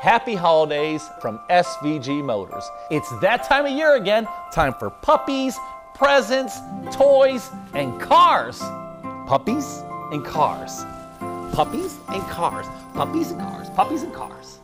Happy holidays from SVG Motors. It's that time of year again. Time for puppies, presents, toys, and cars. Puppies and cars. Puppies and cars. Puppies and cars. Puppies and cars.